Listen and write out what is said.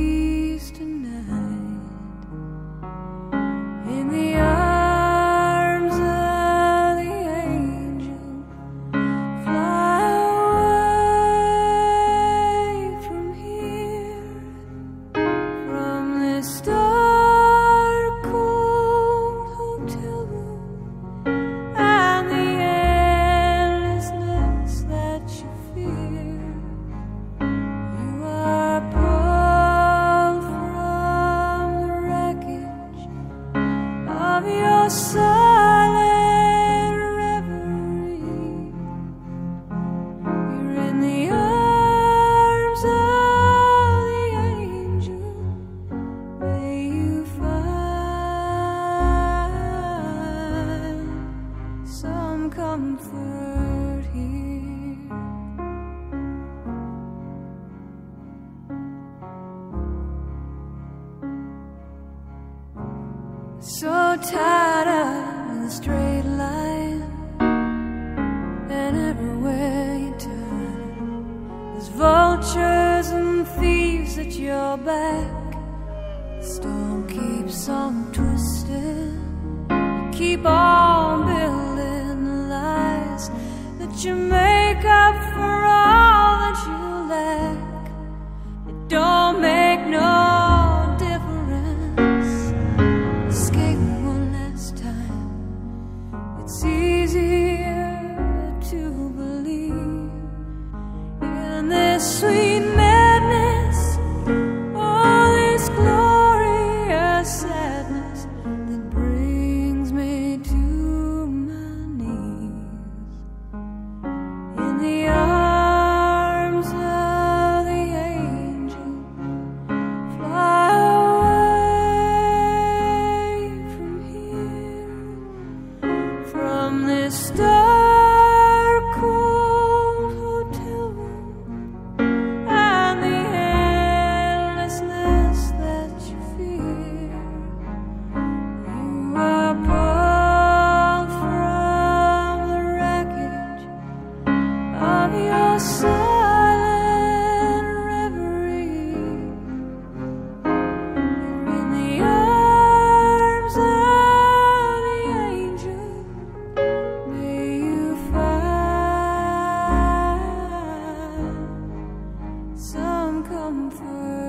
peace tonight. Comfort here. So tired of the straight line, and everywhere you turn, there's vultures and thieves at your back. The storm keeps on twisting. You make up for all that you lack. It don't make no difference escaping one last time. It's easier from this dark. comfort.